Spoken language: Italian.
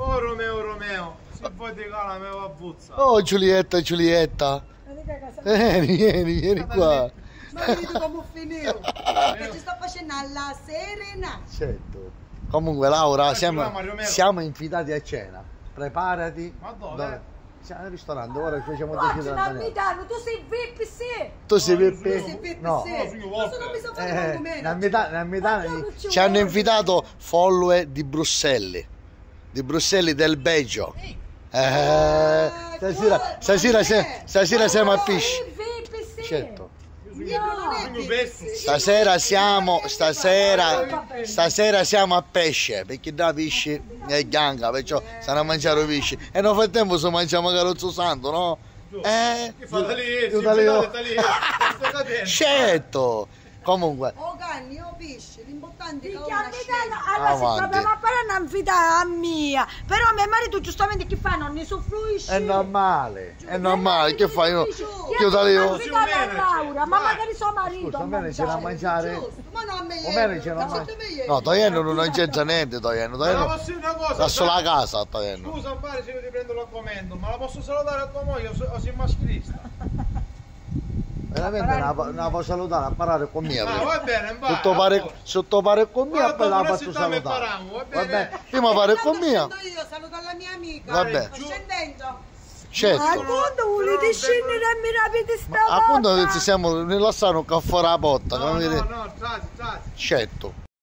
Oh Romeo Romeo, si può dire la mia pappuzza. Oh Giulietta, Giulietta. Vieni, vieni, vieni qua. Ma vedi come ho finito? Che ci sto facendo alla serena. Certo. Comunque Laura, Eh, siamo, siamo invitati a cena. Preparati. Ma dove? Siamo al ristorante, ora ci facciamo decidere non a mi Daniele. danno, tu sei VIP, sì. Tu sei No, Peppe? io Sì, Pippi, No. sì. Ma se non mi so fare Eh, dà- Ma non ci hanno invitato follower di Bruxelles, di Bruxelles del Belgio. Eh, stasera, stasera, se- stasera siamo a sì. Certo. Stasera siamo, stasera, stasera siamo a pesce, perché da pesce è bianca, perciò sarà a mangiare pesce. E nel frattempo se mangiamo carozzo santo, no? Eh? Che fa da lì? Oh. Certo! Comunque, Oh canni, oh pesce, l'importante è che ho una scena. allora si Avanti. proprio ma però non fida a mia. Però mio marito giustamente che fa? Non ne soffruisce. è normale, è normale, che fai? Io, Io io da a Laura, ma magari suo marito. Scusa, a non me ne c'è da mangiare. mangiare. Giusto, ma non me O me ce la Faccio mangi- me ieri. No, togliendo non c'entra niente, togliendo, Ma la togliendo. posso dire una cosa? Da sola casa, togliendo. Scusa, pare se io ti prendo l'argomento, ma la posso salutare a tua moglie o o sei maschilista? Veramente la, la può salutare, a parlare con mia. Ah, prima. va bene, va. Sotto pare, sotto pare con Guarda, poi la faccio salutare. va Va bene? bene, prima pare con scendo io, saluto la mia amica. Vabbè. Sto scendendo. Certo. Appunto volete scendere a mi rapite sta Appunto siamo rilassati un caffè alla porta, No, come no, no, trati, trati. Certo.